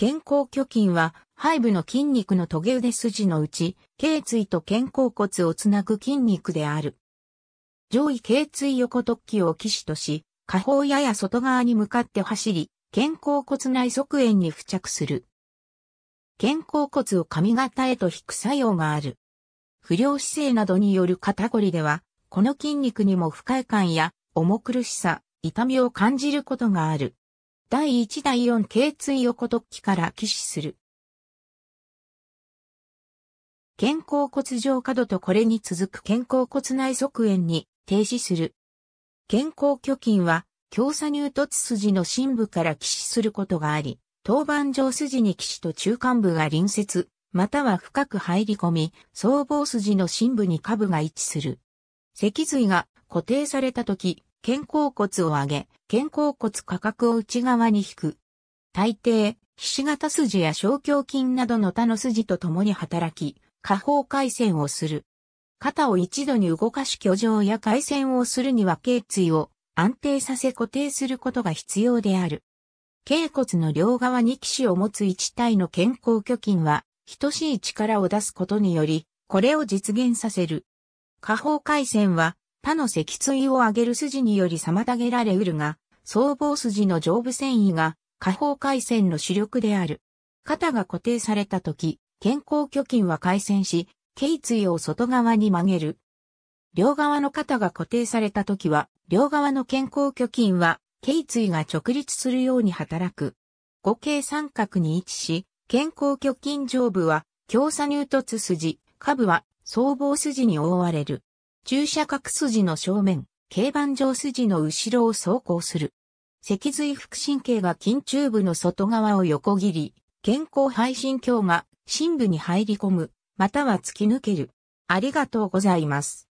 肩甲虚筋は背部の筋肉のトゲ腕筋のうち、頸椎と肩甲骨をつなぐ筋肉である。上位頸椎横突起を起死とし、下方やや外側に向かって走り、肩甲骨内側縁に付着する。肩甲骨を髪型へと引く作用がある。不良姿勢などによる肩こりでは、この筋肉にも不快感や重苦しさ、痛みを感じることがある。第1第4頸椎横突起から起死する。肩甲骨上角とこれに続く肩甲骨内側縁に停止する。肩甲虚筋は、強鎖乳突筋の深部から起死することがあり、当板上筋に起死と中間部が隣接、または深く入り込み、僧帽筋の深部に下部が位置する。脊髄が固定されたとき、肩甲骨を上げ、肩甲骨価格を内側に引く。大抵、ひし形筋や小胸筋などの他の筋と共に働き、下方回線をする。肩を一度に動かし居上や回線をするには頸椎を安定させ固定することが必要である。頸骨の両側に気を持つ一体の肩甲虚筋は、等しい力を出すことにより、これを実現させる。下方回線は、他の脊椎を上げる筋により妨げられうるが、僧帽筋の上部繊維が下方回線の主力である。肩が固定された時、肩甲虚筋は回線し、頸椎を外側に曲げる。両側の肩が固定された時は、両側の肩甲虚筋は、頸椎が直立するように働く。五形三角に位置し、肩甲虚筋上部は、強鎖乳突筋、下部は、僧帽筋に覆われる。注射角筋の正面、頸板上筋の後ろを走行する。脊髄副神経が筋中部の外側を横切り、健康配信鏡が深部に入り込む、または突き抜ける。ありがとうございます。